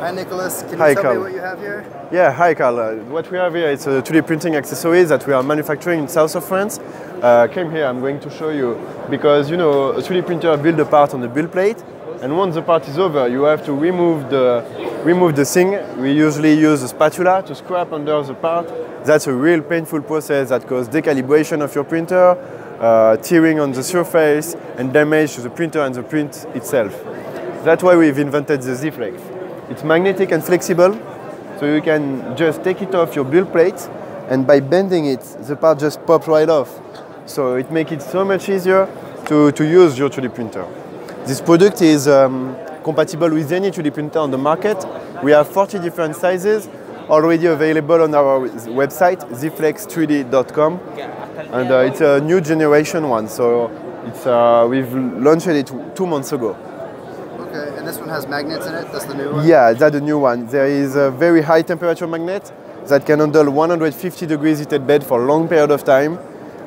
Hi Nicholas, can you Hi, tell Carl. me what you have here? Yeah, hi Carl. Uh, what we have here is a 3D printing accessories that we are manufacturing in south of France. Uh, came here, I'm going to show you because you know a 3D printer build a part on the build plate, and once the part is over, you have to remove the remove the thing. We usually use a spatula to scrape under the part. That's a real painful process that causes decalibration of your printer, uh, tearing on the surface, and damage to the printer and the print itself. That's why we've invented the Ziflex. It's magnetic and flexible, so you can just take it off your build plate, and by bending it, the part just pops right off. So it makes it so much easier to, to use your 3D printer. This product is um, compatible with any 3D printer on the market. We have 40 different sizes already available on our website, ziflex3d.com. And uh, it's a new generation one, so it's, uh, we've launched it two months ago. This one has magnets in it. That's the new one. Yeah, that's the new one. There is a very high temperature magnet that can handle 150 degrees heated bed for a long period of time.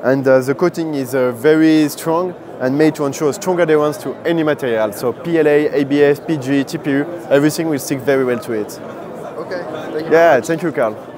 And uh, the coating is uh, very strong and made to ensure strong adherence to any material. So PLA, ABS, PG, TPU, everything will stick very well to it. Okay, thank you. Yeah, thank you, Carl.